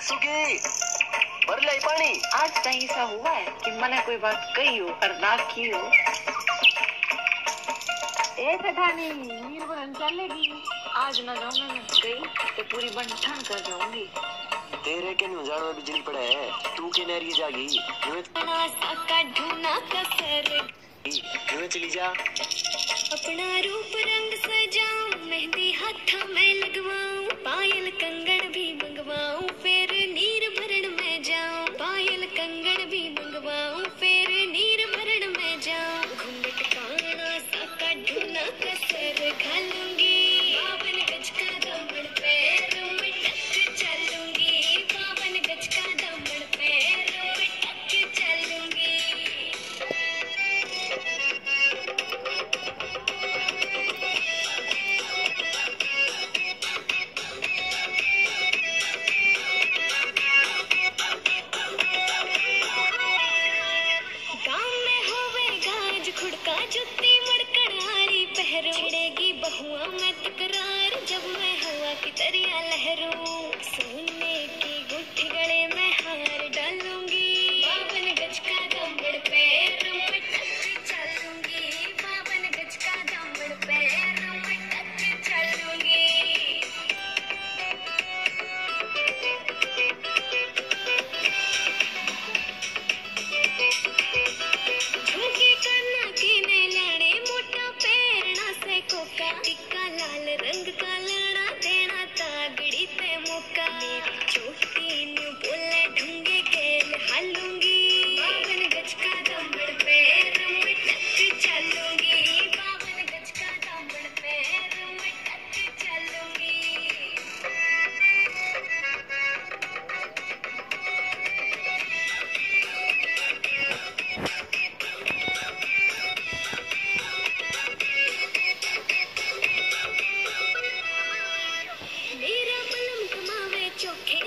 सुखी। भर लाई पानी। आज ताई ऐसा हुआ है कि मैंने कोई बात कही हो और ना की हो। ए सठानी मीर बन चलेगी। आज ना जाऊँ मैं गई तो पूरी बंठन कर जाऊँगी। तेरे के नुजान में बिजली पड़े है तू के नहरी जागी। ना सका ढूंढना चली जा? अपना रूप रंग सजाऊं, मेहंदी हाथ में लगवाऊं, पायल कंगन भी मंगवाऊं, फिर नीर भरण में जाऊँ, पायल कंगन भी मंगवाऊं, फिर नीर भरण में जाऊँ। घूंघट काना सा का ढूना कसर घाल। जुती मड़कर आई पहरोड़ेगी बहुआ मैं तकरार। जब मैं हवा की दरिया लहरों Okay.